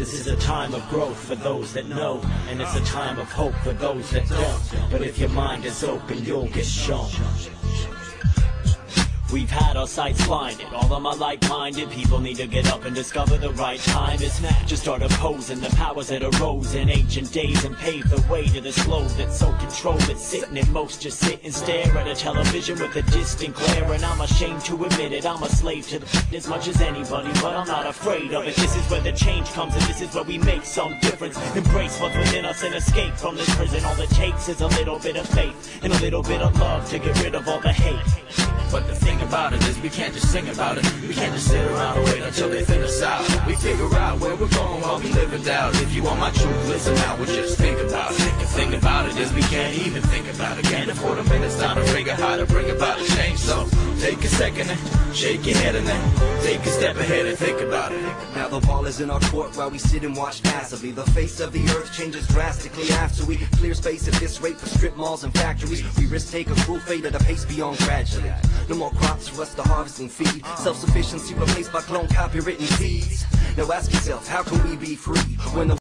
This is a time of growth for those that know, and it's a time of hope for those that don't. But if your mind is open, you'll get shown. We've had our sights blinded. All of my like-minded people need to get up and discover the right time is now. Just start opposing the powers that arose in ancient days and pave the way to this globe that's so controlled it's sitting most just sit and stare at a television with a distant glare. And I'm ashamed to admit it, I'm a slave to the as much as anybody, but I'm not afraid of it. This is where the change comes and this is where we make some difference. Embrace what's within us and escape from this prison. All it takes is a little bit of faith and a little bit of love to get rid of all the hate. About it is we can't just sing about it. We can't just sit around and wait until they thin us out. We figure out where we're going while we live it out. If you want my truth, listen out. We'll just think about it. The thing about it is we can't even think about it. Can't afford a minute's time to figure how to bring about a change. So take a second and shake your head and then take a step ahead and think about it. Now the ball is in our court while we sit and watch passively. The face of the earth changes drastically after we clear space at this rate for strip malls and factories. We risk take a cruel fate at a pace beyond gradually. No more crops for us to harvest and feed. Self-sufficiency replaced by clone copywritten seeds. Now ask yourself, how can we be free when the